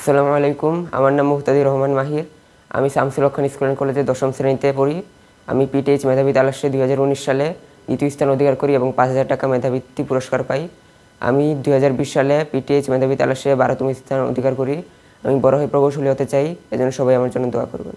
আসসালামু আলাইকুম। আমার নাম মুহতাদি রহমান মাহির। আমি শামসুল খান স্কুল অ্যান্ড কলেজে দশম শ্রেণীতে পড়ি। আমি পিটিএইচ মেধাবী তালাশে দুই হাজার উনিশ সালে দ্বিতীয় স্থান অধিকার করি এবং পাঁচ হাজার টাকা মেধাবৃত্তি পুরস্কার পাই। আমি দুই হাজার বিশ সালে পিটিএইচ মেধাবী তালাশে বারোতম স্থান অধিকার করি। আমি বড় হয়ে প্রকৌশলী হতে চাই, এজন্য সবাই আমার জন্য দোয়া করবেন।